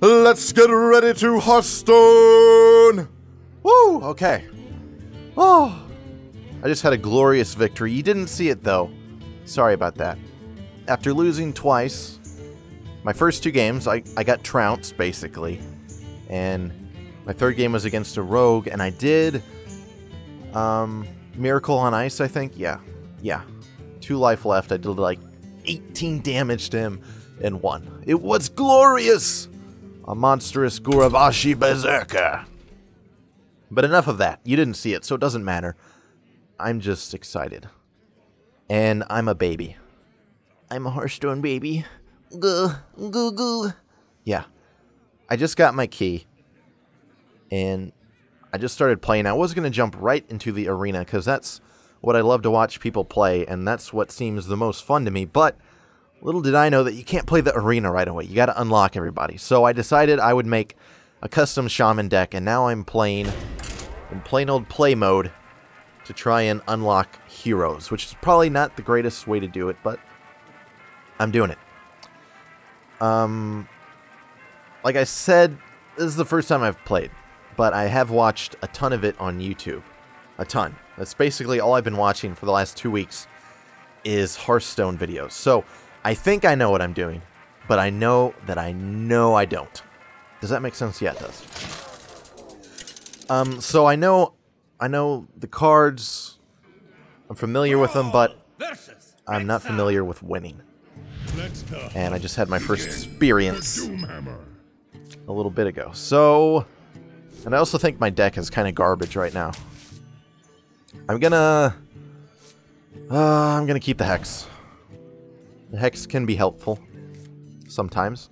Let's get ready to Hearthstone! Woo! Okay. Oh. I just had a glorious victory. You didn't see it, though. Sorry about that. After losing twice, my first two games, I, I got trounced, basically. And my third game was against a rogue, and I did... Um, Miracle on Ice, I think? Yeah. Yeah. Two life left. I did like 18 damage to him and won. It was glorious! A monstrous Gurubashi Berserker. But enough of that. You didn't see it, so it doesn't matter. I'm just excited. And I'm a baby. I'm a Hearthstone baby. Goo, goo, goo. Yeah. I just got my key. And I just started playing. I was going to jump right into the arena because that's what I love to watch people play, and that's what seems the most fun to me. But little did I know that you can't play the arena right away. You got to unlock everybody. So I decided I would make a custom shaman deck, and now I'm playing in plain old play mode to try and unlock heroes, which is probably not the greatest way to do it, but I'm doing it. Um, like I said, this is the first time I've played, but I have watched a ton of it on YouTube. A ton. That's basically all I've been watching for the last two weeks is Hearthstone videos. So I think I know what I'm doing, but I know that I know I don't. Does that make sense? Yeah, it does. Um, so I know, I know the cards. I'm familiar with them, but I'm not familiar with winning. And I just had my first experience a little bit ago. So, and I also think my deck is kind of garbage right now. I'm gonna, uh, I'm gonna keep the hex. Hex can be helpful sometimes.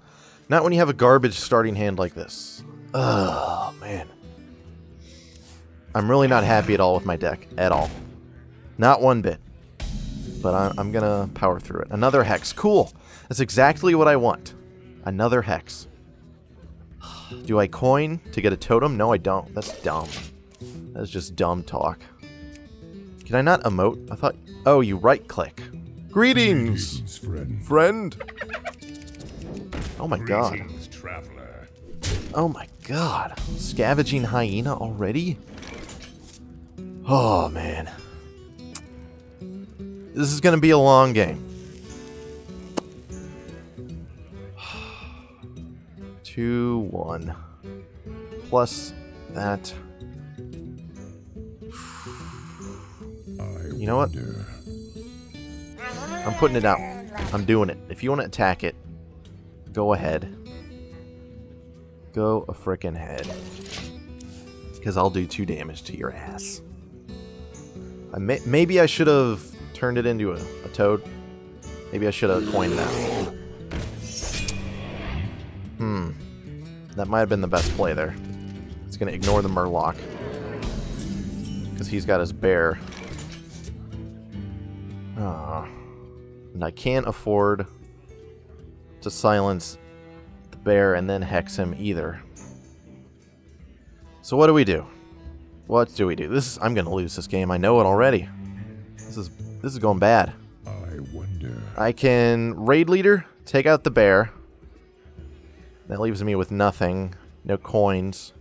Not when you have a garbage starting hand like this. Oh, man. I'm really not happy at all with my deck. At all. Not one bit. But I I, am going to power through it. Another hex. Cool. That's exactly what I want. Another hex. Do I coin to get a totem? No, I don't. That's dumb. That's just dumb talk. Can I not emote? I thought... Oh, you right-click. Greetings, Greetings friend. friend. Oh my god. Traveler. Oh my god. Scavenging hyena already? Oh man. This is gonna be a long game. Two, one. Plus that. You know what? I'm putting it out. I'm doing it. If you want to attack it, go ahead. Go a frickin' head. Because I'll do two damage to your ass. I may maybe I should have turned it into a, a toad. Maybe I should have coined that. Hmm. That might have been the best play there. It's going to ignore the Murloc. Because he's got his bear. Ah. And I can't afford to silence the bear and then hex him either. So what do we do? What do we do? This is, I'm gonna lose this game. I know it already. This is this is going bad. I wonder. I can raid leader, take out the bear. That leaves me with nothing. No coins.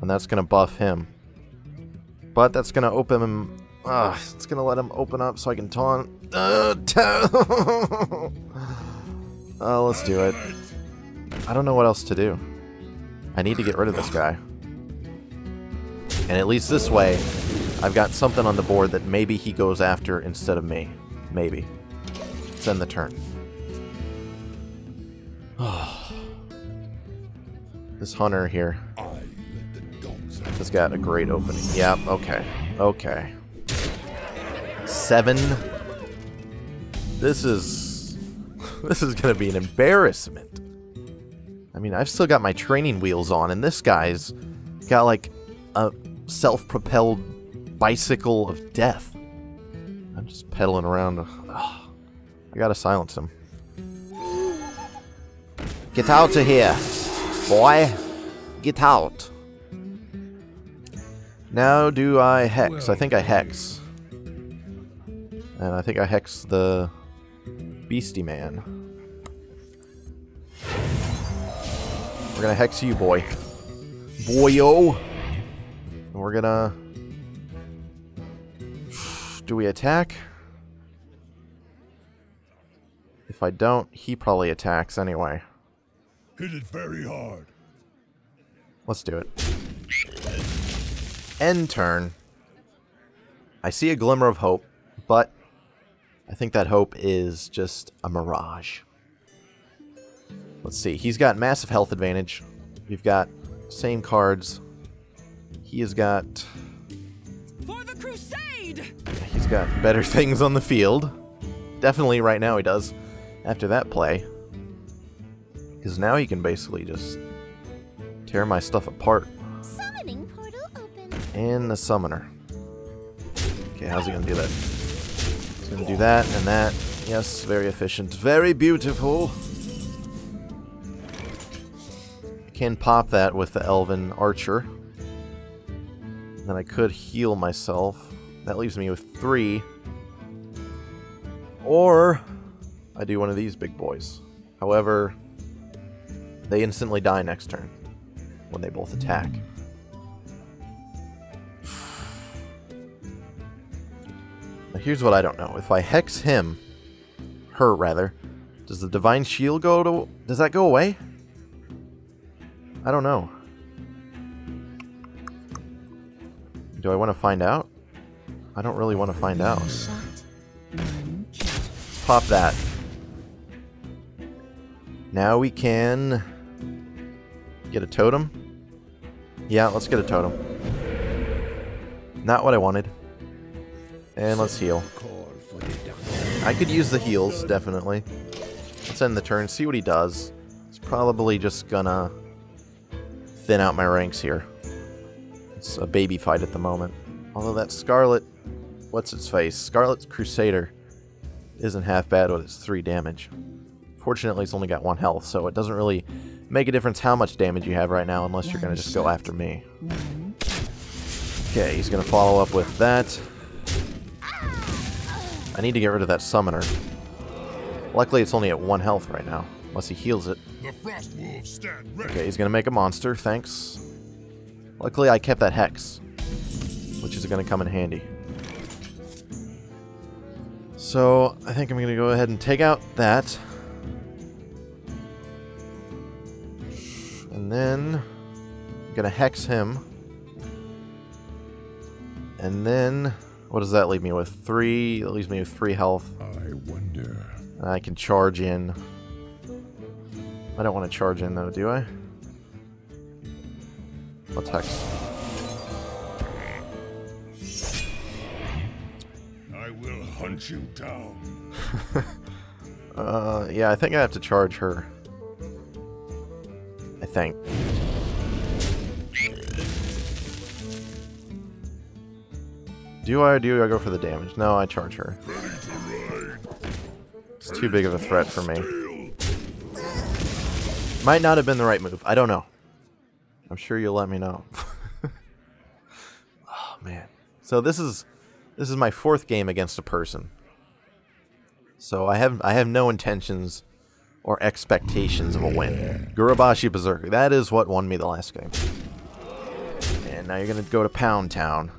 And that's gonna buff him. But that's gonna open Ugh, it's gonna let him open up so I can taunt. Uh, oh, let's do it. I don't know what else to do. I need to get rid of this guy. And at least this way, I've got something on the board that maybe he goes after instead of me. Maybe. Let's end the turn. this hunter here has got a great opening. Yep, okay. Okay seven. This is... This is going to be an embarrassment. I mean, I've still got my training wheels on, and this guy's got, like, a self-propelled bicycle of death. I'm just pedaling around. Ugh. I gotta silence him. Get out of here, boy. Get out. Now do I hex? I think I hex. And I think I hex the Beastie Man. We're gonna hex you, boy. Boyo! And we're gonna... Do we attack? If I don't, he probably attacks anyway. Hit it very hard. Let's do it. End turn. I see a glimmer of hope, but I think that hope is just a mirage. Let's see. He's got massive health advantage. We've got same cards. He has got... For the crusade! He's got better things on the field. Definitely right now he does. After that play. Because now he can basically just tear my stuff apart. Summoning portal open. And the summoner. Okay, how's he gonna do that? Gonna do that and that. Yes, very efficient. Very beautiful. Can pop that with the Elven Archer. Then I could heal myself. That leaves me with three. Or I do one of these big boys. However, they instantly die next turn when they both attack. Here's what I don't know. If I hex him, her rather, does the divine shield go to does that go away? I don't know. Do I want to find out? I don't really want to find out. Pop that. Now we can get a totem. Yeah, let's get a totem. Not what I wanted. And let's heal. I could use the heals, definitely. Let's end the turn, see what he does. He's probably just gonna thin out my ranks here. It's a baby fight at the moment. Although that Scarlet, what's its face? Scarlet Crusader isn't half bad with its 3 damage. Fortunately, it's only got 1 health, so it doesn't really make a difference how much damage you have right now unless you're gonna just go after me. Okay, he's gonna follow up with that. I need to get rid of that summoner. Luckily, it's only at one health right now, unless he heals it. The frost wolves stand ready. Okay, he's gonna make a monster. Thanks. Luckily, I kept that hex, which is gonna come in handy. So I think I'm gonna go ahead and take out that, and then I'm gonna hex him. And then, what does that leave me with? Three. That leaves me with three health. I wonder. I can charge in. I don't want to charge in though, do I? Let's hex. I will hunt you down. Uh, yeah, I think I have to charge her. I think. Do I do I go for the damage? No, I charge her. It's too big of a threat for me. Might not have been the right move. I don't know. I'm sure you'll let me know. oh man. So this is this is my fourth game against a person. So I have I have no intentions or expectations of a win. Gurubashi Berserker. That is what won me the last game. And now you're gonna go to Pound Town.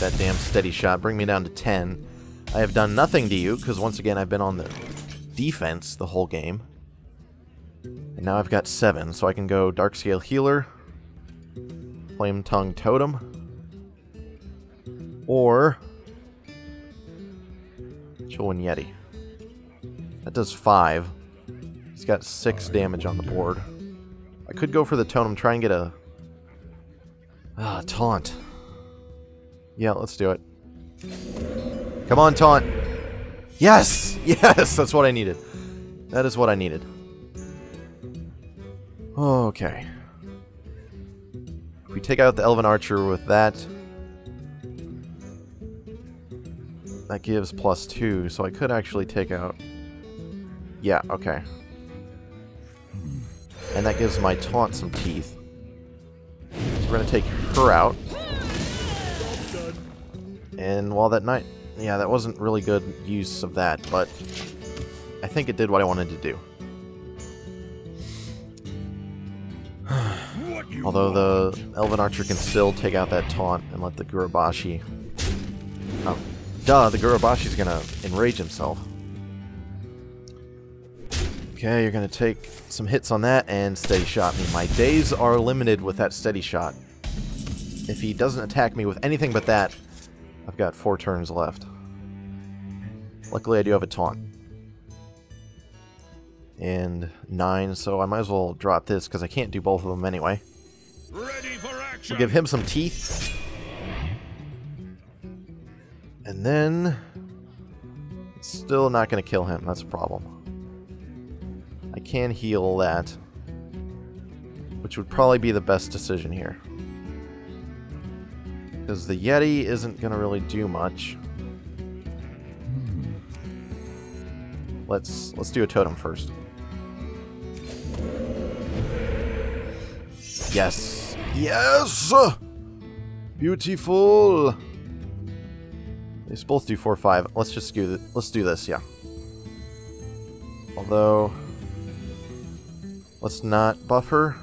That damn steady shot. Bring me down to 10. I have done nothing to you, because once again I've been on the defense the whole game. And now I've got seven, so I can go Darkscale Healer, Flame Tongue Totem, or Chillwind Yeti. That does five. He's got six damage on the board. I could go for the totem, try and get a ah taunt. Yeah, let's do it. Come on, taunt. Yes, yes, that's what I needed. That is what I needed. Okay. If we take out the Elven Archer with that, that gives plus two, so I could actually take out... Yeah, okay. And that gives my taunt some teeth. So we're going to take her out. And while that night... Yeah, that wasn't really good use of that, but I think it did what I wanted to do. Although the Elven Archer can still take out that taunt and let the Gurubashi... Oh, duh, the Gurubashi's gonna enrage himself. Okay, you're gonna take some hits on that and steady shot me. My days are limited with that steady shot. If he doesn't attack me with anything but that, I've got four turns left. Luckily, I do have a taunt. And nine, so I might as well drop this because I can't do both of them anyway. ready for action? We'll give him some teeth. And then... It's still not going to kill him. That's a problem. I can heal that. Which would probably be the best decision here. Because the Yeti isn't going to really do much. Let's let's do a totem first. Yes. Yes! Beautiful. They both do 4 5. Let's just do let's do this, yeah. Although let's not buff her.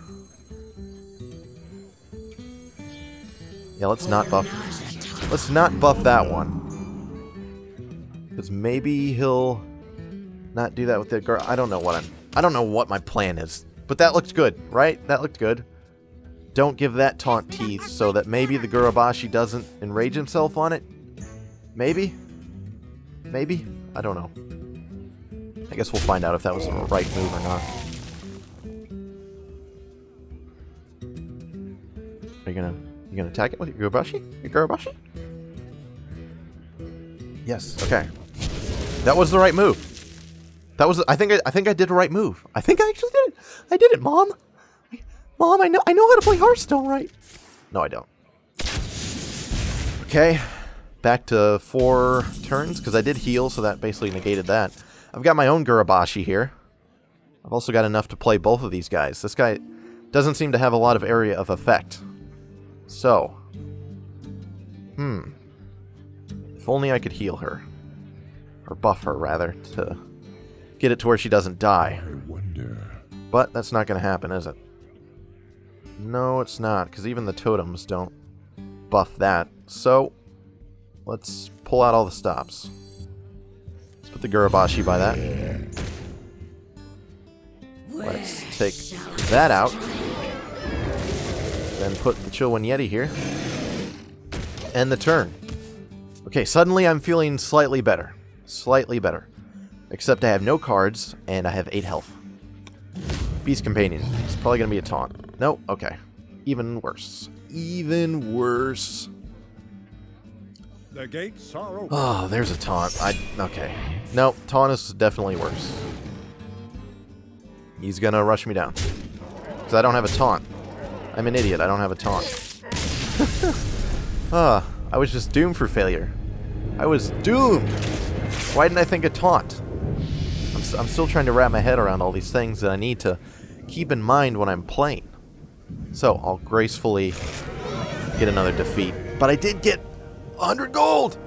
Yeah, let's not buff. Let's not buff that one. Because maybe he'll not do that with the girl. I don't know what I'm. I don't know what my plan is. But that looked good, right? That looked good. Don't give that taunt teeth so that maybe the Gurubashi doesn't enrage himself on it. Maybe? Maybe? I don't know. I guess we'll find out if that was the right move or not. Are you gonna you gonna attack it with your Gurubashi? Your Gurubashi? Yes. Okay. That was the right move. That was I think I, I think I did the right move. I think I actually did it. I did it, Mom. Mom, I know I know how to play Hearthstone right. No, I don't. Okay. Back to four turns, because I did heal, so that basically negated that. I've got my own Gurubashi here. I've also got enough to play both of these guys. This guy doesn't seem to have a lot of area of effect. So. Hmm. If only I could heal her. Or buff her, rather, to get it to where she doesn't die. I wonder. But that's not going to happen, is it? No, it's not, because even the totems don't buff that. So, let's pull out all the stops. Let's put the Gurubashi by that. Let's take that out. Then put the Chillwind Yeti here. End the turn. Okay, suddenly I'm feeling slightly better. Slightly better. Except I have no cards, and I have 8 health. Beast Companion. It's probably going to be a taunt. No? Okay. Even worse. Even worse. The gates are open. Oh, there's a taunt. I Okay. No, taunt is definitely worse. He's going to rush me down. Because I don't have a taunt. I'm an idiot. I don't have a taunt. Ah, I was just doomed for failure. I was doomed. Why didn't I think of taunt? I'm, I'm still trying to wrap my head around all these things that I need to keep in mind when I'm playing. So, I'll gracefully get another defeat. But I did get 100 gold!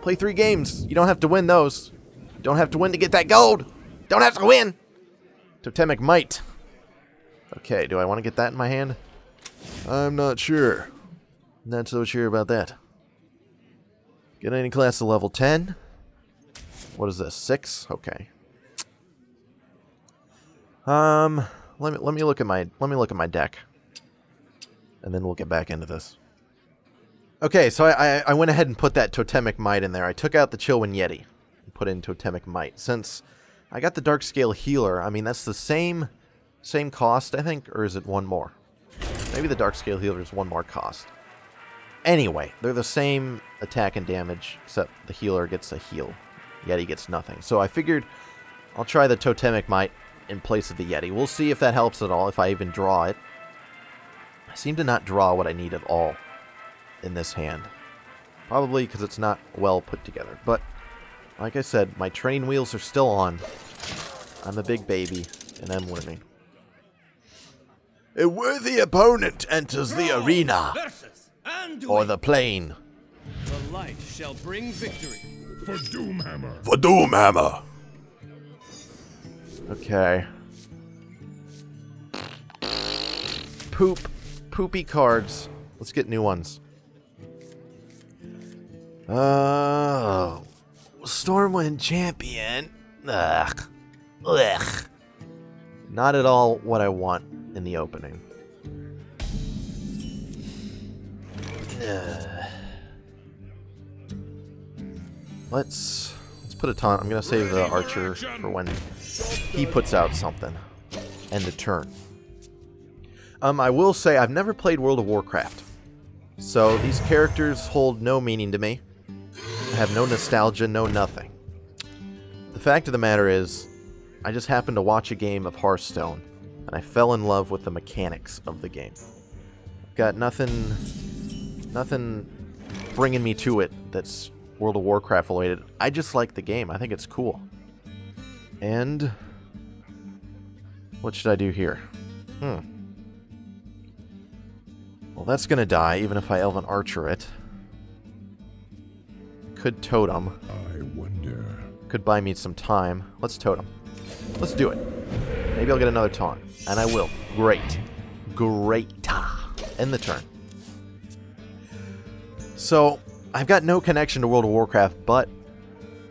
Play three games. You don't have to win those. You don't have to win to get that gold. Don't have to win! Totemic Might. Okay, do I want to get that in my hand? I'm not sure. Not so sure about that. Get any class to level 10. What is this? 6? Okay. Um, let me let me look at my let me look at my deck. And then we'll get back into this. Okay, so I, I, I went ahead and put that Totemic Might in there. I took out the Chillwind Yeti and put in Totemic Might. Since I got the Dark Scale Healer, I mean, that's the same same cost, I think, or is it one more? Maybe the Dark Scale Healer is one more cost. Anyway, they're the same attack and damage, except the healer gets a heal. Yeti gets nothing. So I figured I'll try the Totemic Might in place of the Yeti. We'll see if that helps at all, if I even draw it. I seem to not draw what I need at all in this hand. Probably because it's not well put together. But, like I said, my training wheels are still on. I'm a big baby, and I'm learning. A worthy opponent enters the arena, or the plane. the light shall bring victory. For Doomhammer. For Doomhammer. Okay. Poop. poopy cards. Let's get new ones. Oh. Stormwind Champion. Ugh. Ugh. Not at all what I want in the opening. Let's let's put a taunt. I'm gonna save the archer for when he puts out something. End the turn. Um, I will say I've never played World of Warcraft, so these characters hold no meaning to me. I have no nostalgia, no nothing. The fact of the matter is, I just happened to watch a game of Hearthstone, and I fell in love with the mechanics of the game. Got nothing, nothing bringing me to it that's World of Warcraft related. I just like the game. I think it's cool. And what should I do here? Hmm. Well, that's gonna die, even if I Elven Archer it. Could Totem. I wonder. Could buy me some time. Let's Totem. Let's do it. Maybe I'll get another taunt. And I will. Great. Great. End the turn. So, I've got no connection to World of Warcraft, but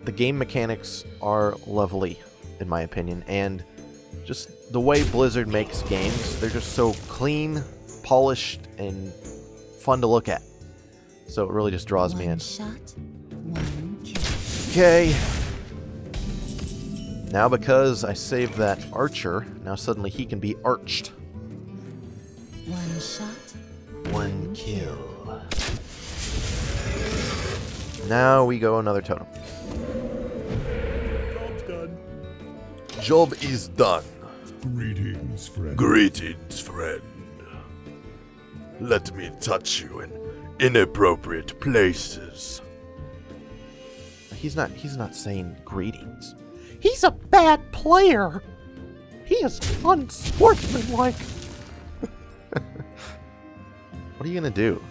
the game mechanics are lovely, in my opinion. And just the way Blizzard makes games, they're just so clean, polished, and fun to look at. So it really just draws me in. Shot, one. Okay. Now because I saved that archer, now suddenly he can be arched. One shot, One kill. Now we go another totem. Job's done. Job is done. Greetings, friend. Greetings, friend. Let me touch you in inappropriate places. He's not he's not saying greetings. He's a bad player. He is unsportsmanlike. what are you gonna do?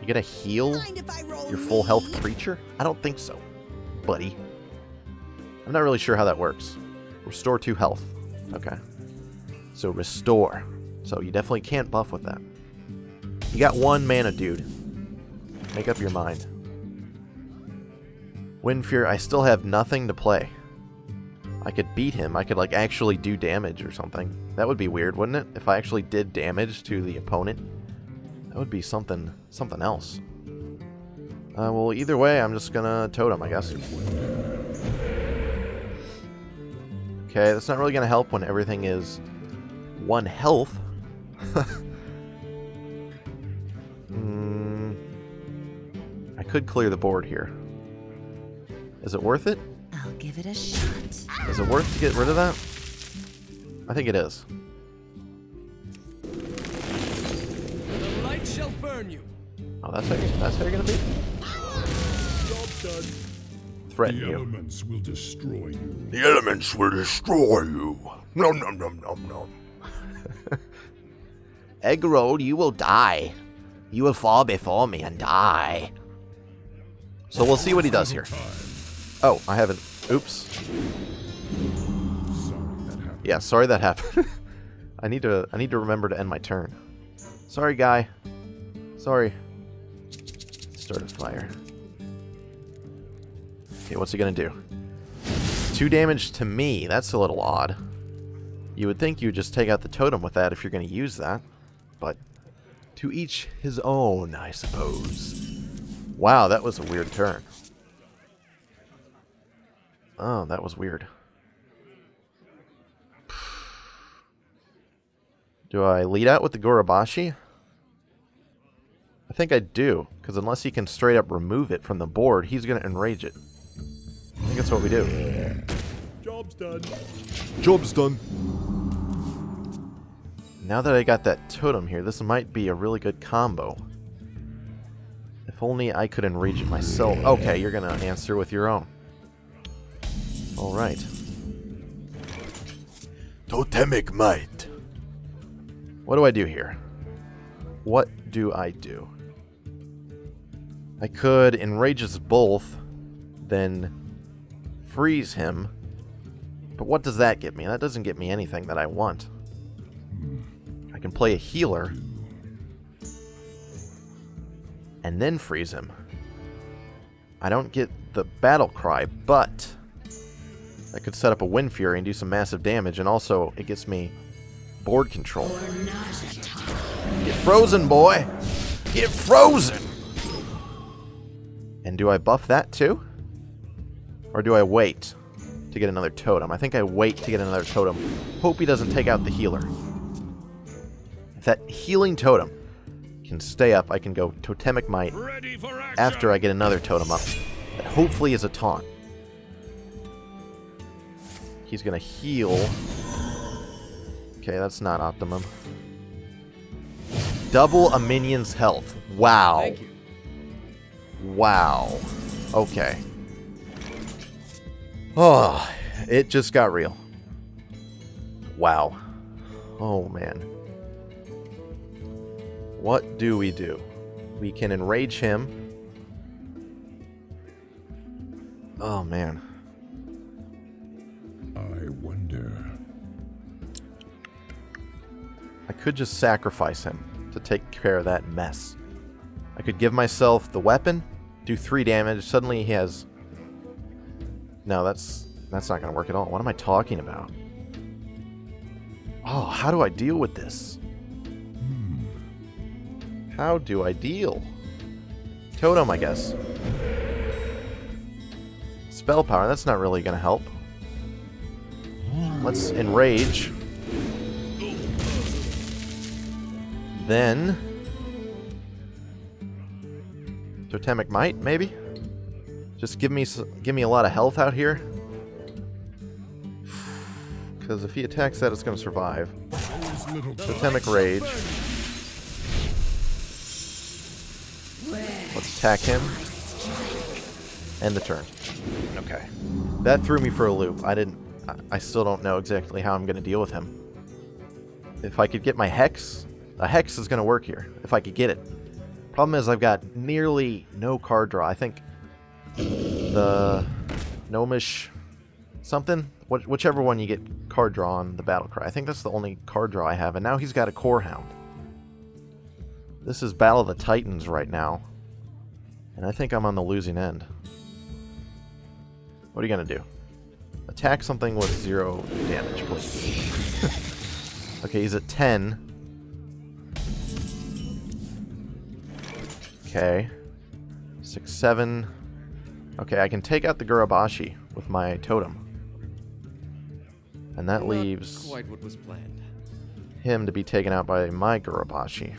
You gonna heal your full health creature? I don't think so, buddy. I'm not really sure how that works. Restore two health. Okay. So restore. So you definitely can't buff with that. You got one mana, dude. Make up your mind. Windfury, I still have nothing to play. I could beat him. I could, like, actually do damage or something. That would be weird, wouldn't it? If I actually did damage to the opponent. That would be something, something else. Uh, well, either way, I'm just gonna totem, I guess. Okay, that's not really gonna help when everything is one health. Hmm. I could clear the board here. Is it worth it? I'll give it a shot. Is it worth to get rid of that? I think it is. The light shall burn you. Oh, that's how, you, that's how you're gonna be? Job's done. Threaten The you. elements will destroy you. The elements will destroy you. Nom nom nom nom nom. Egg roll, you will die. You will fall before me and die. So we'll see what he does here. Oh, I haven't. Oops. Yeah, sorry that happened. I need to I need to remember to end my turn. Sorry, guy. Sorry. Started fire. Okay, what's he gonna do? Two damage to me. That's a little odd. You would think you would just take out the totem with that if you're gonna use that. But to each his own, I suppose. Wow, that was a weird turn. Oh, that was weird. Do I lead out with the Gurubashi? I think I do, because unless he can straight up remove it from the board, he's going to enrage it. I think that's what we do. Job's done. Job's done. Now that I got that totem here, this might be a really good combo. If only I could enrage it myself. Okay, you're going to answer with your own. Alright. Totemic might. What do I do here? What do I do? I could enrage us both, then freeze him. But what does that get me? That doesn't get me anything that I want. I can play a healer. and then freeze him. I don't get the battle cry, but I could set up a Wind Fury and do some massive damage, and also it gets me board control. Get frozen, boy! Get frozen! And do I buff that too? Or do I wait to get another totem? I think I wait to get another totem. Hope he doesn't take out the healer. If that healing totem can stay up, I can go Totemic Might Ready for action. after I get another totem up. That hopefully is a taunt. He's gonna heal. Okay, that's not optimum. Double a minion's health. Wow. Thank you. Wow. Okay. Oh, it just got real. Wow. Oh, man. What do we do? We can enrage him. Oh, man. I wonder. I could just sacrifice him to take care of that mess. I could give myself the weapon, do three damage. Suddenly he has. No, that's that's not going to work at all. What am I talking about? Oh, how do I deal with this? Hmm. How do I deal? Totem, I guess. Spell power, that's not really going to help. Let's enrage. Then Totemic Might, maybe? Just give me give me a lot of health out here. Because if he attacks that, it's going to survive. Totemic Rage. Let's attack him. End the turn. Okay. That threw me for a loop. I didn't... I- I still don't know exactly how I'm going to deal with him. If I could get my Hex... A Hex is going to work here. If I could get it. Problem is I've got nearly no card draw. I think the Gnomish something, Wh- whichever one you get card draw on the battle cry. I think that's the only card draw I have, and now he's got a core hound. This is Battle of the Titans right now, and I think I'm on the losing end. What are you gonna do? Attack something with zero damage, please. okay, he's at 10. Okay. Six, seven. Okay, I can take out the Gurubashi with my totem. And that Not leaves quite what was planned. him to be taken out by my Gurubashi.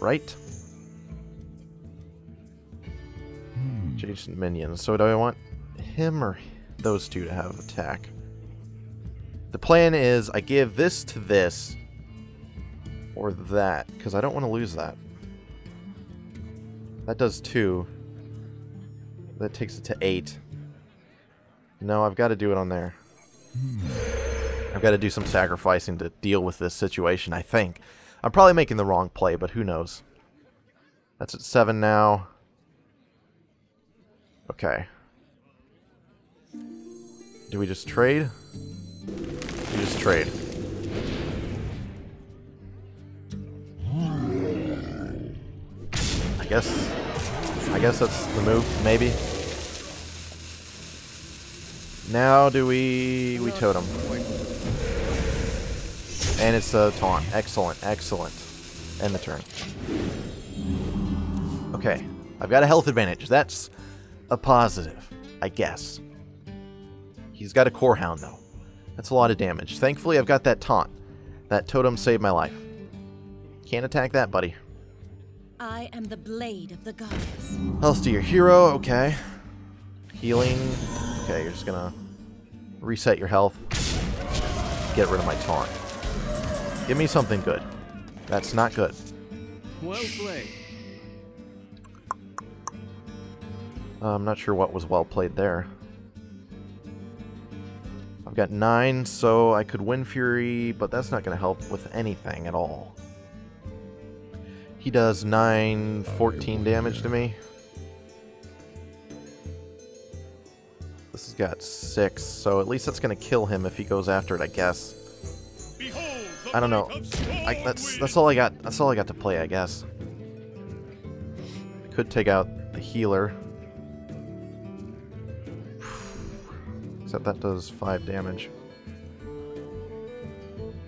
Right? Hmm. Adjacent minions. So do I want him or those two to have attack? The plan is I give this to this or that, because I don't want to lose that. That does two. That takes it to eight. No, I've got to do it on there. I've got to do some sacrificing to deal with this situation, I think. I'm probably making the wrong play, but who knows. That's at 7 now. Okay. Do we just trade? We just trade. I guess... I guess that's the move, maybe. Now do we... we totem. And it's a taunt. Excellent, excellent. End the turn. Okay. I've got a health advantage. That's a positive, I guess. He's got a core hound, though. That's a lot of damage. Thankfully, I've got that taunt. That totem saved my life. Can't attack that, buddy. I am the blade of the goddess. Health to your hero, okay. Healing. Okay, you're just gonna reset your health. Get rid of my taunt. Give me something good. That's not good. Well played. Uh, I'm not sure what was well played there. I've got 9, so I could Windfury, but that's not going to help with anything at all. He does 9, 14 damage to me. This has got 6, so at least that's going to kill him if he goes after it, I guess. I don't know. I, that's that's all I got. That's all I got to play, I guess. Could take out the healer. Except that does 5 damage.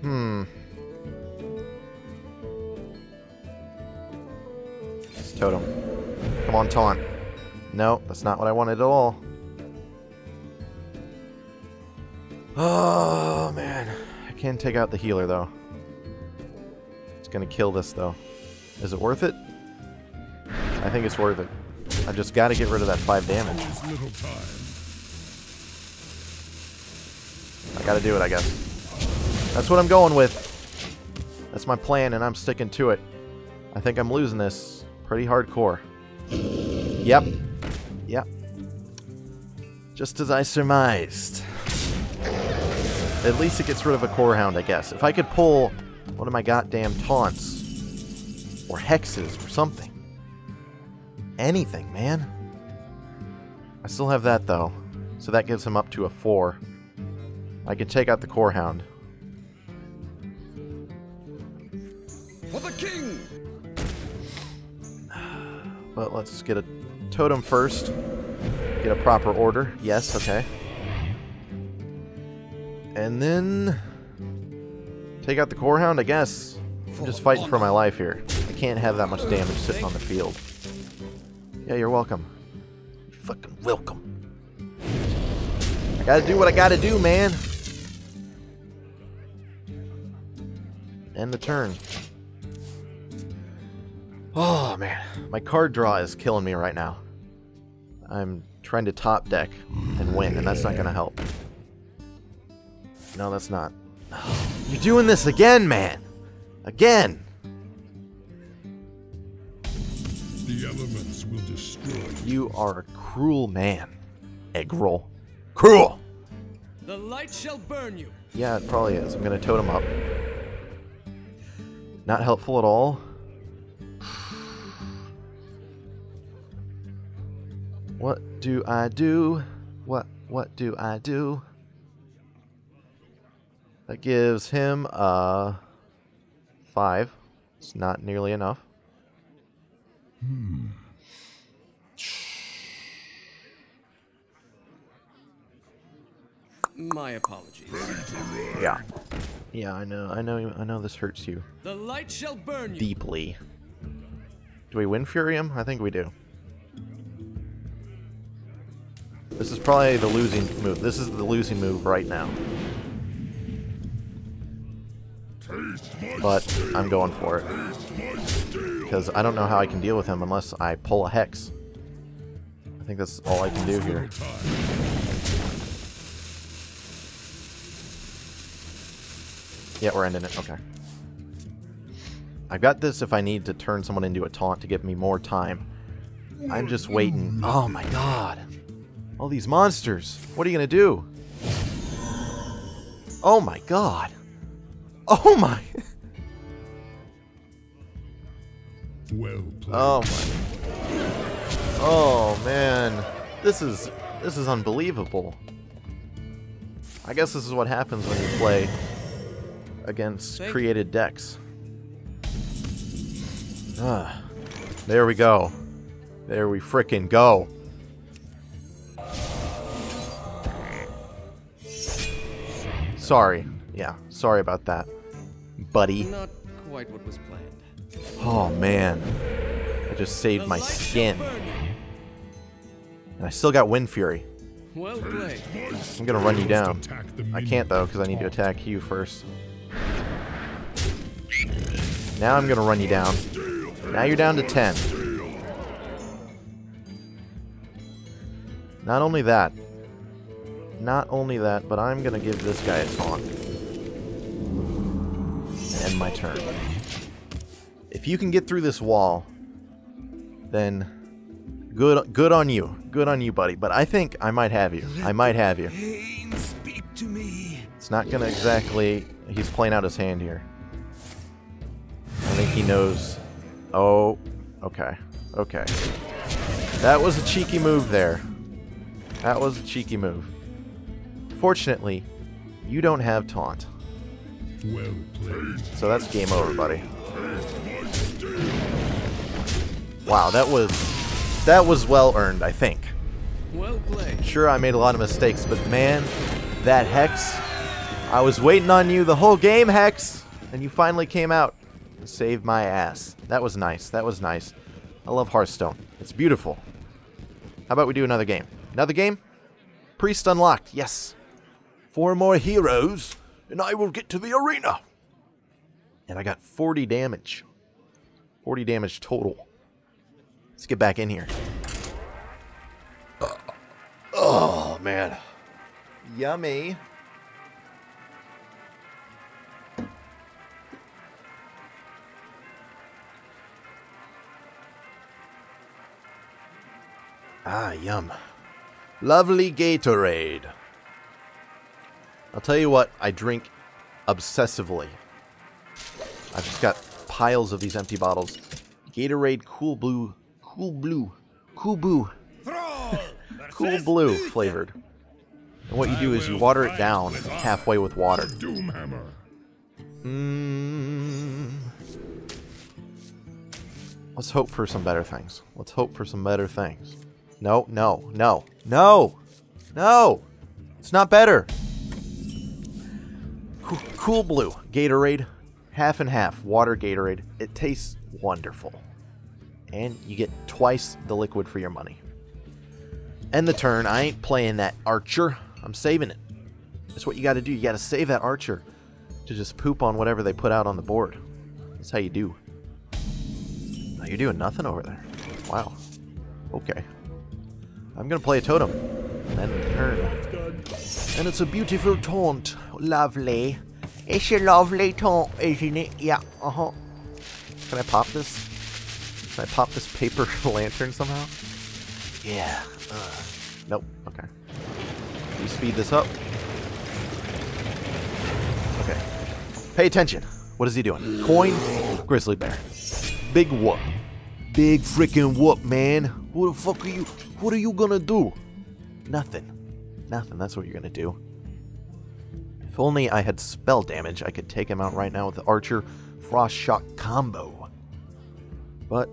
Hmm. Totem. Come on, taunt. No, that's not what I wanted at all. Oh, man. I can take out the healer, though. It's gonna kill this, though. Is it worth it? I think it's worth it. I just gotta get rid of that 5 damage. There's little time. I gotta do it, I guess. That's what I'm going with. That's my plan, and I'm sticking to it. I think I'm losing this pretty hardcore. Yep. Yep. Just as I surmised. At least it gets rid of a core hound, I guess. If I could pull one of my goddamn taunts or hexes or something. Anything, man. I still have that though. So that gives him up to a 4. I can take out the core hound. For the king! But let's get a totem first. Get a proper order. Yes, okay. And then take out the core hound, I guess. I'm just fighting for my life here. I can't have that much damage sitting on the field. Yeah, you're welcome. You're fucking welcome. I gotta do what I gotta do, man. End the turn. Oh man, my card draw is killing me right now. I'm trying to top deck and win, and that's not gonna help. No, that's not. You're doing this again, man! Again! The elements will destroy You are a cruel man, egg roll. Cruel! The light shall burn you! Yeah, it probably is. I'm gonna totem up. Not helpful at all. What do I do? What what do I do? That gives him uh five. It's not nearly enough. Hmm. My apologies. Yeah. Yeah, I know. I know. I know this hurts you The light shall burn you! deeply. Do we win Furium? I think we do. This is probably the losing move. This is the losing move right now. But I'm going for it. Because I don't know how I can deal with him unless I pull a Hex. I think that's all I can do here. Yeah, we're ending it. Okay. I've got this if I need to turn someone into a taunt to give me more time. I'm just waiting. Oh my god. All these monsters. What are you going to do? Oh my god. Oh my. well played. Oh my. Oh man. This is this is unbelievable. I guess this is what happens when you play against Thank created decks. Ah. There we go. There we frickin' go. Sorry. Yeah, sorry about that. Buddy. Not quite what was planned. Oh man. I just saved The my skin. And I still got Wind Fury. Well played. I'm gonna run you down. I can't though, because I need to attack you first. Now I'm gonna run you down. Now you're down to 10. Not only that, not only that, but I'm gonna give this guy a taunt. And end my turn. If you can get through this wall, then good good on you. Good on you, buddy. But I think I might have you. I might have you. It's not gonna exactly. He's playing out his hand here. I think he knows. Oh, okay, okay. That was a cheeky move there. That was a cheeky move. Fortunately, you don't have taunt, Well played. so that's game over, buddy. Wow, that was that was well earned, I think. Well played. Sure, I made a lot of mistakes, but man, that Hex, I was waiting on you the whole game, Hex, and you finally came out and saved my ass. That was nice. That was nice. I love Hearthstone. It's beautiful. How about we do another game? Another game? Priest unlocked. Yes. Four more heroes, and I will get to the arena. And I got 40 damage. 40 damage total. Let's get back in here. Oh, man. Yummy. Ah, yum. Lovely Gatorade. I'll tell you what, I drink obsessively. I've just got piles of these empty bottles. Gatorade Cool Blue, Cool Blue, Cool Blue, Cool Blue flavored. And what you do is you water it down halfway with water. Doomhammer. Mm. Let's hope for some better things. Let's hope for some better things. No, no, no, no, no. It's not better. Cool, blue Gatorade, half and half water Gatorade. It tastes wonderful, and you get twice the liquid for your money. End the turn. I ain't playing that archer. I'm saving it. That's what you got to do. You got to save that archer to just poop on whatever they put out on the board. That's how you do. Oh, you're doing nothing over there. Wow. Okay. I'm gonna play a totem. End the turn. And it's a beautiful taunt. Lovely. It's your lovely taunt, isn't it? Yeah. Uh huh. Can I pop this? Can I pop this paper lantern somehow? Yeah. Uh, nope. Okay. You speed this up. Okay. Pay attention. What is he doing? Coin, grizzly bear. Big whoop. Big freaking whoop, man. What the fuck are you? What are you gonna do? Nothing. Nothing. That's what you're gonna do. If only I had spell damage, I could take him out right now with the Archer Frost Shock combo. But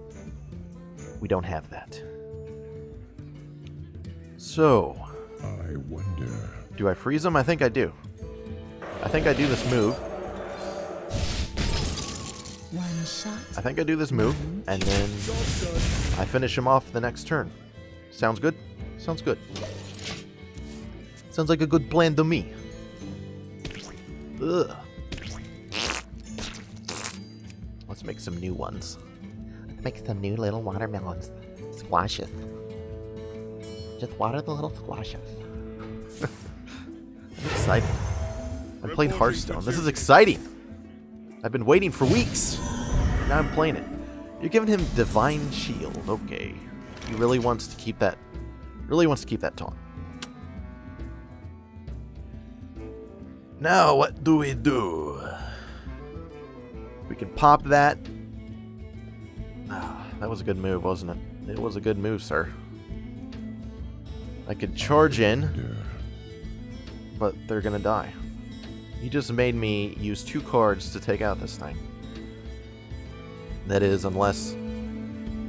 we don't have that. So, I wonder. do I freeze him? I think I do. I think I do this move. One shot. I think I do this move, and then I finish him off the next turn. Sounds good? Sounds good. Sounds like a good plan to me. Ugh. Let's make some new ones. Make some new little watermelons. Squashes. Just water the little squashes. I'm excited. I'm playing Hearthstone. This is exciting. I've been waiting for weeks. Now I'm playing it. You're giving him Divine Shield. Okay. He really wants to keep that. Really wants to keep that taunt. Now what do we do? We can pop that. Ah, that was a good move, wasn't it? It was a good move, sir. I could charge in, but they're gonna die. He just made me use two cards to take out this thing. That is, unless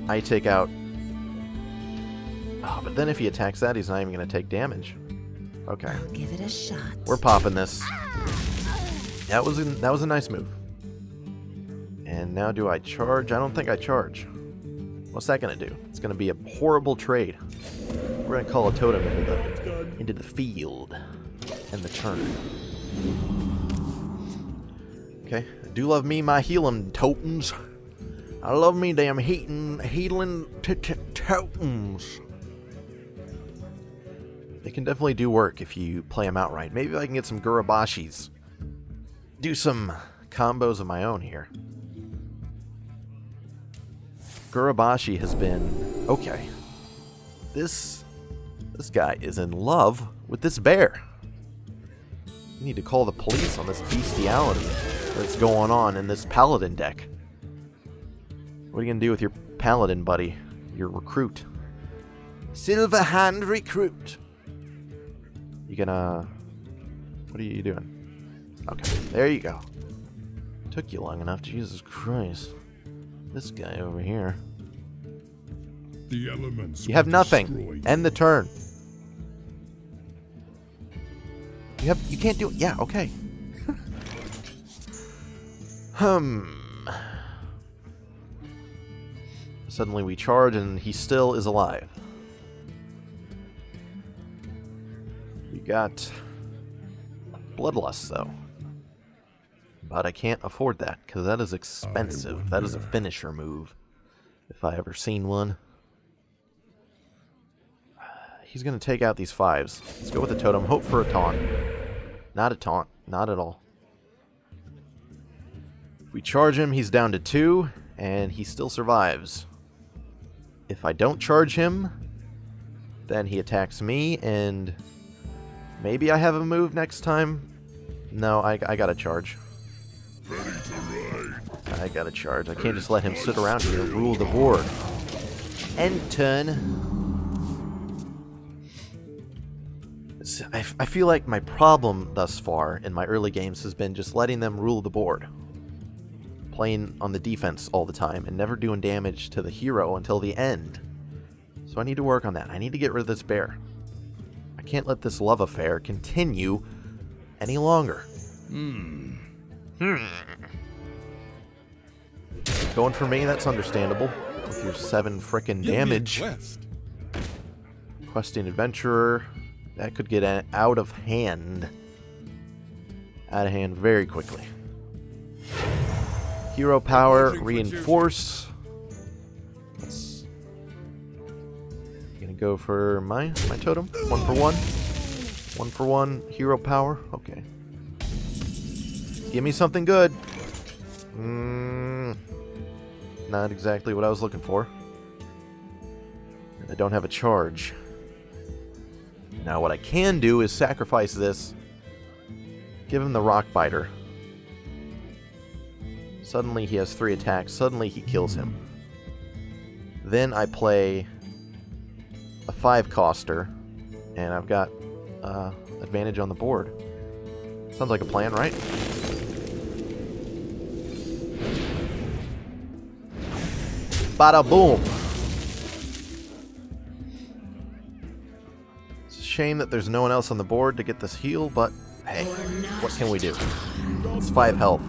I take out. Oh, but then if he attacks that, he's not even to take damage. Okay, I'll give it a shot. we're popping this. That was a, that was a nice move. And now, do I charge? I don't think I charge. What's that to do? It's going to be a horrible trade. We're to call a totem into the into the field and the turn. Okay, I do love me my healing totems. I love me damn heating, healing t- t- totems. They can definitely do work if you play them out right. Maybe I can get some Gurubashis. Do some combos of my own here. Gurubashi has been okay. This this guy is in love with this bear. You need to call the police on this bestiality that's going on in this paladin deck. What are you gonna do with your paladin buddy? Your recruit. Silver hand recruit. You gonna what are you doing? Okay, there you go. Took you long enough, Jesus Christ. This guy over here. The elements You have nothing. destroy you. End the turn. You have you can't do it. Yeah, okay. hmm. Suddenly we charge and he still is alive. Got Bloodlust though. But I can't afford that because that is expensive. That is a finisher move. If I ever seen one. He's going to take out these fives. Let's go with the totem. Hope for a taunt. Not a taunt. Not at all. If we charge him, he's down to two, and he still survives. If I don't charge him, then he attacks me, and maybe I have a move next time. No, I, I gotta charge. I gotta charge. I can't just let him sit around here and rule the board. End turn. I, I feel like my problem thus far in my early games has been just letting them rule the board. Playing on the defense all the time and never doing damage to the hero until the end. So I need to work on that. I need to get rid of this bear. Can't let this love affair continue any longer. Hmm. Going for me, that's understandable. With your seven frickin' damage. Questing adventurer. That could get out of hand. Out of hand very quickly. Hero power, reinforce. Go for my my totem. One for one. One for one. Hero power. Okay. Give me something good. Mm, not exactly what I was looking for. I don't have a charge. Now, what I can do is sacrifice this. Give him the rock biter. Suddenly he has three attacks. Suddenly he kills him. Then I play a five coster, and I've got uh, advantage on the board. Sounds like a plan, right? Bada boom. It's a shame that there's no one else on the board to get this heal, but hey, what can we do? It's five health.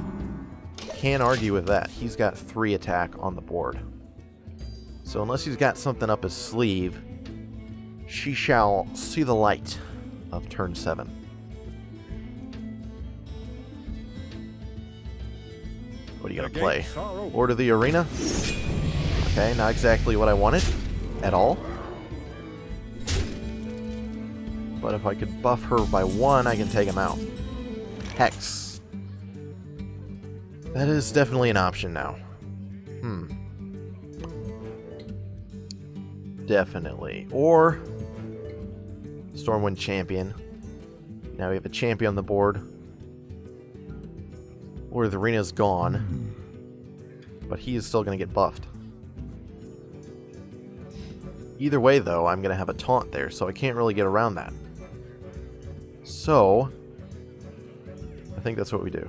Can't argue with that. He's got three attack on the board. So unless he's got something up his sleeve, she shall see the light of turn seven. What are you gonna play? Lord of the Arena? Okay, not exactly what I wanted at all. But if I could buff her by one, I can take him out. Hex. That is definitely an option now. Hmm. Definitely. Or Stormwind Champion. Now we have a champion on the board. Or the arena's gone. But he is still going to get buffed. Either way, though, I'm going to have a taunt there, so I can't really get around that. So, I think that's what we do.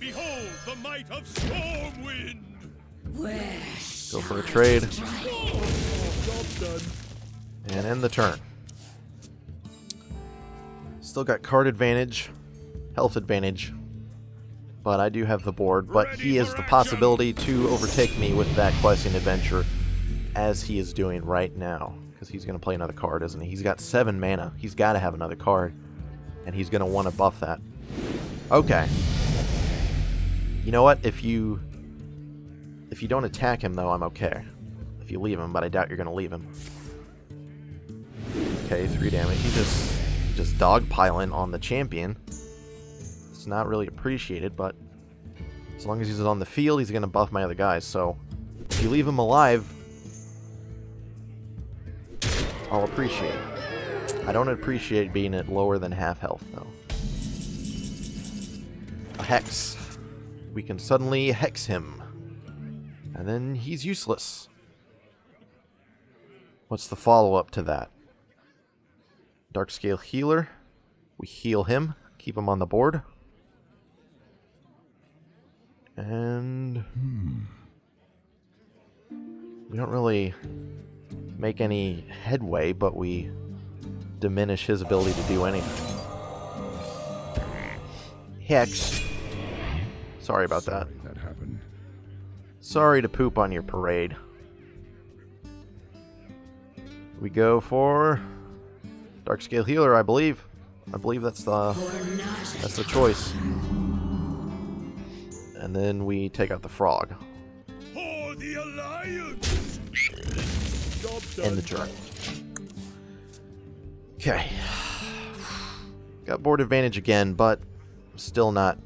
Behold the might of Stormwind! Go for a trade. And end the turn. Still got card advantage, health advantage, but I do have the board. But he has the possibility to overtake me with that questing adventure, as he is doing right now. Because he's going to play another card, isn't he? He's got seven mana. He's got to have another card, and he's going to want to buff that. Okay. You know what? If you if you don't attack him, though, I'm okay. If you leave him, but I doubt you're going to leave him. Okay, three damage. He just just dogpiling on the champion. It's not really appreciated, but as long as he's on the field, he's going to buff my other guys. So if you leave him alive, I'll appreciate it. I don't appreciate being at lower than half health, though. A hex. We can suddenly hex him. And then he's useless. What's the follow-up to that? Darkscale Healer. We heal him, keep him on the board. And... We don't really make any headway, but we diminish his ability to do anything. Hex. Sorry about that. That happened. Sorry to poop on your parade. We go for Darkscale Healer, I believe. I believe that's the that's the choice. And then we take out the frog. The Alliance! End the turn. Okay. Got board advantage again, but still not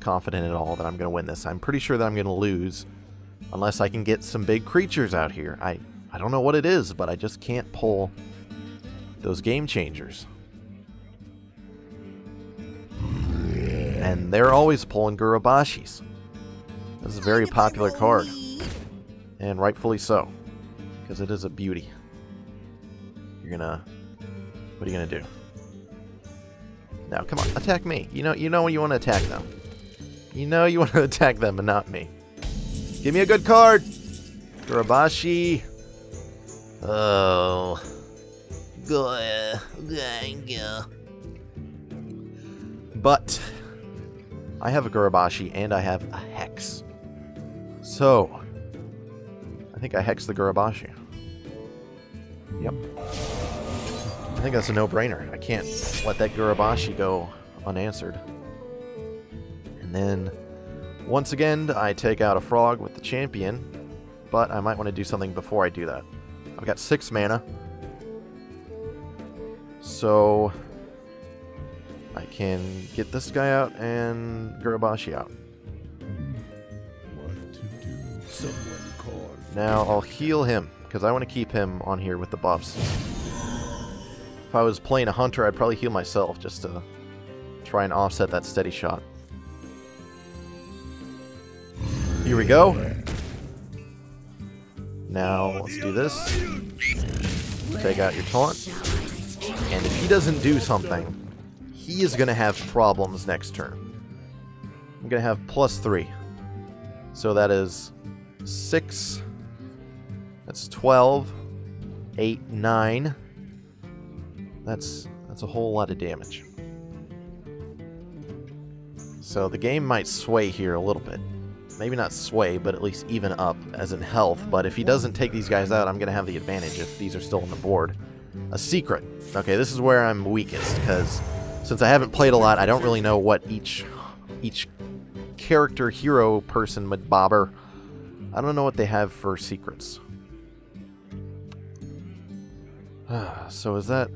confident at all that I'm going to win this. I'm pretty sure that I'm going to lose unless I can get some big creatures out here. I, I don't know what it is, but I just can't pull those game changers. And they're always pulling Gurubashis. This is a very popular card. And rightfully so. Because it is a beauty. You're gonna... What are you gonna do? Now, come on, attack me. You know, you know when you want to attack them. You know you want to attack them, but not me. Give me a good card! Gurubashi. Oh. But I have a Gurubashi and I have a Hex. So, I think I Hex the Gurubashi. Yep. I think that's a no-brainer. I can't let that Gurubashi go unanswered. And then, once again, I take out a frog with the champion, but I might want to do something before I do that. I've got six mana, so I can get this guy out and Gurubashi out. What to do? Someone. Now I'll heal him, because I want to keep him on here with the buffs. If I was playing a hunter, I'd probably heal myself just to try and offset that steady shot. Here we go. Now let's do this. Take out your taunt. And if he doesn't do something, he is going to have problems next turn. I'm going to have plus three. So that is six. That's 12. 8, 9. That's that's a whole lot of damage. So the game might sway here a little bit. Maybe not sway, but at least even up, as in health. But if he doesn't take these guys out, I'm going to have the advantage if these are still on the board. A secret. Okay, this is where I'm weakest, because since I haven't played a lot, I don't really know what each each character, hero, person, would bobber, I don't know what they have for secrets. so is that...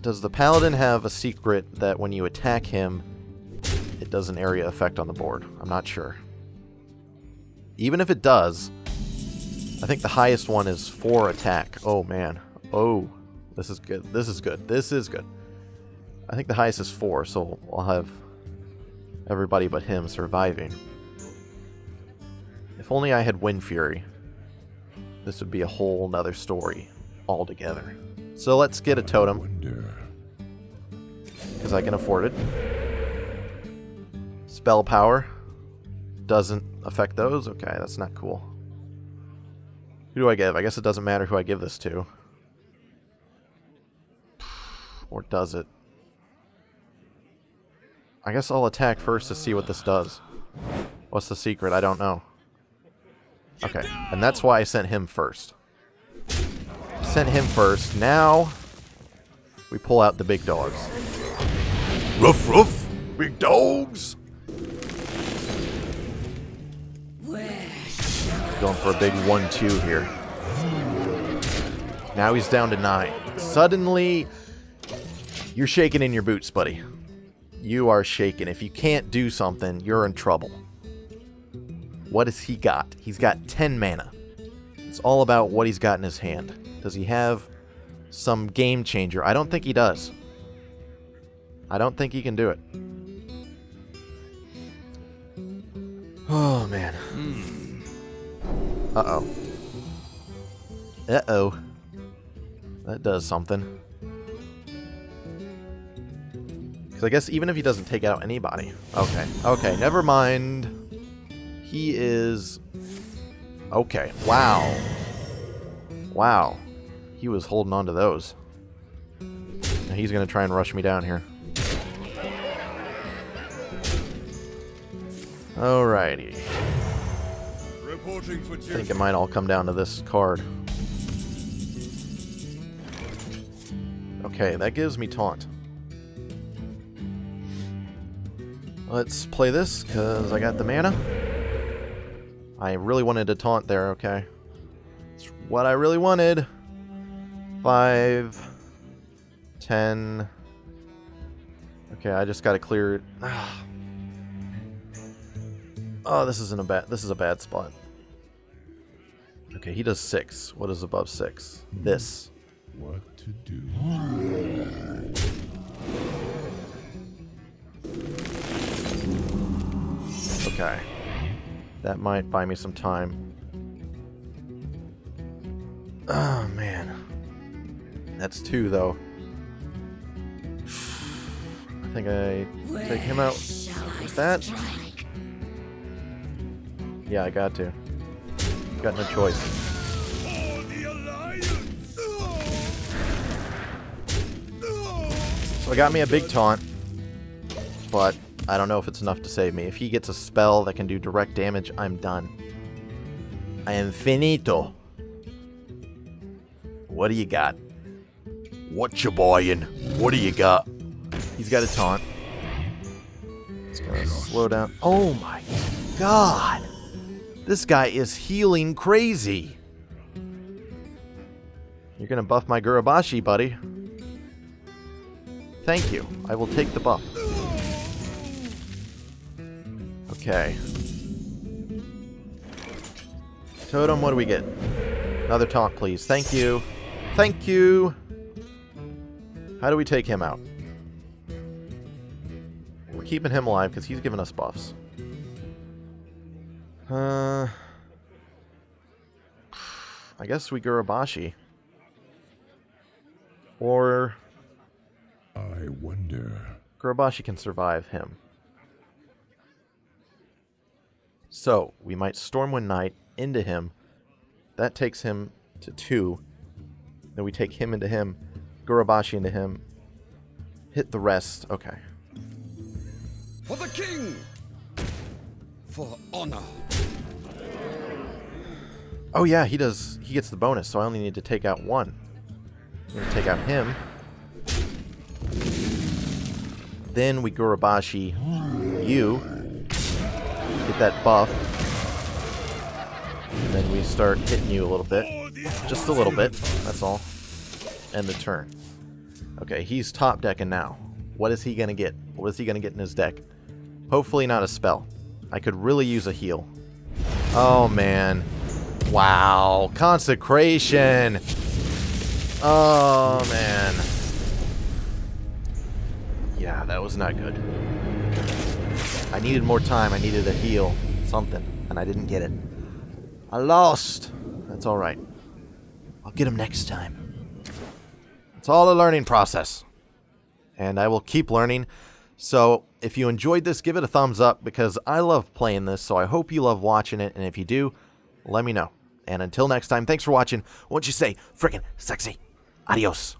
Does the paladin have a secret that when you attack him, it does an area effect on the board? I'm not sure. Even if it does, I think the highest one is 4 attack. Oh, man. Oh, this is good. This is good. This is good. I think the highest is 4, so I'll have everybody but him surviving. If only I had Windfury. This would be a whole nother story altogether. So let's get a totem, because I can afford it. Spell power doesn't affect those. Okay, that's not cool. Who do I give? I guess it doesn't matter who I give this to. Or does it? I guess I'll attack first to see what this does. What's the secret? I don't know. Okay, and that's why I sent him first. Sent him first. Now, we pull out the big dogs. Ruff, ruff, big dogs. Going for a big 1-2 here. Now he's down to 9. Suddenly, you're shaking in your boots, buddy. You are shaking. If you can't do something, you're in trouble. What has he got? He's got 10 mana. It's all about what he's got in his hand. Does he have some game changer? I don't think he does. I don't think he can do it. Oh, man. Hmm. Uh-oh. Uh-oh. That does something. Because I guess even if he doesn't take out anybody. Okay. Okay, never mind. He is... Okay. Wow. Wow. He was holding on to those. Now he's going to try and rush me down here. Alrighty. Reporting for I think it might all come down to this card. Okay, that gives me taunt. Let's play this, because I got the mana. I really wanted to taunt there, okay. It's what I really wanted. Five, ten. Okay, I just gotta clear. It. Oh, this isn't a bad. This is a bad spot. Okay, he does six. What is above six? This. What to do? Okay. That might buy me some time. Oh, man. That's two, though. I think I take him out with that. Yeah, I got to. Got no choice. So I got me a big taunt, but I don't know if it's enough to save me. If he gets a spell that can do direct damage, I'm done. I am finito. What do you got? What you buying? What do you got? He's got a taunt. Gonna slow down. Oh my god! This guy is healing crazy. You're gonna buff my Gurubashi, buddy. Thank you. I will take the buff. Okay. Totem, what do we get? Another taunt, please. Thank you. Thank you. How do we take him out? We're keeping him alive because he's giving us buffs. Uh, I guess we Gurubashi. Or I wonder. Gurubashi can survive him. So, we might Stormwind Knight into him. That takes him to two. Then we take him into him, Gurubashi into him. Hit the rest. Okay. For the king! For honor! Oh yeah, he does. He gets the bonus, so I only need to take out one. I'm gonna take out him. Then we Gurubashi you. That buff. And then we start hitting you a little bit. Just a little bit. That's all. End the turn. Okay, he's top decking now. What is he gonna get? What is he gonna get in his deck? Hopefully not a spell. I could really use a heal. Oh man. Wow. Consecration. Oh man. Yeah, that was not good. I needed more time. I needed a heal. Something. And I didn't get it. I lost. That's alright. I'll get him next time. It's all a learning process. And I will keep learning. So, if you enjoyed this, give it a thumbs up because I love playing this. So, I hope you love watching it. And if you do, let me know. And until next time, thanks for watching. Won't you say freaking sexy? Adios.